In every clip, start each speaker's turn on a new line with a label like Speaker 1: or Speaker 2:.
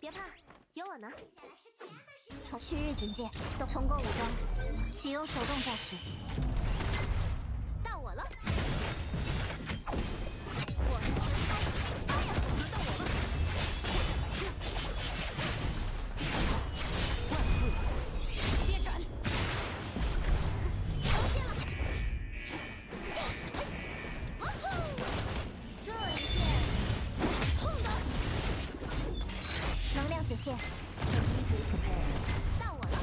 Speaker 1: 别怕，有我呢。重旭日警戒，重构武装，启用手动驾驶。到我了。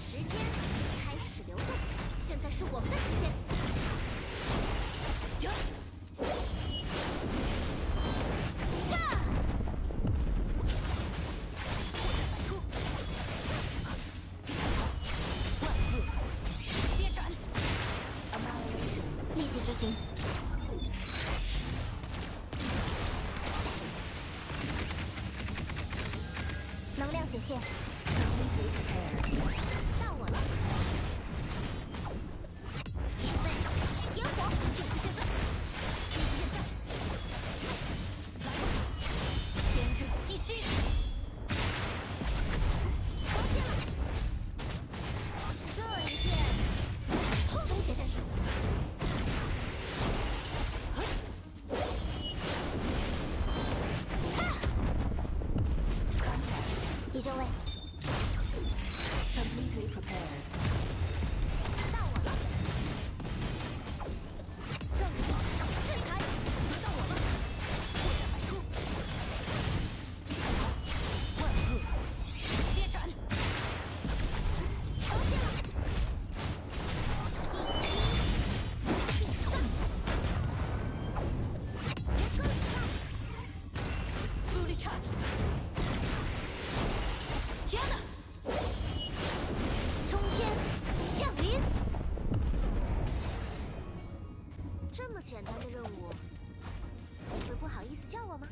Speaker 1: 时间开始流动，现在是我们的时间。立即执行。能量解限，He's.
Speaker 2: Completely prepared.
Speaker 1: 这么简单的任务，你会不好意思叫我吗？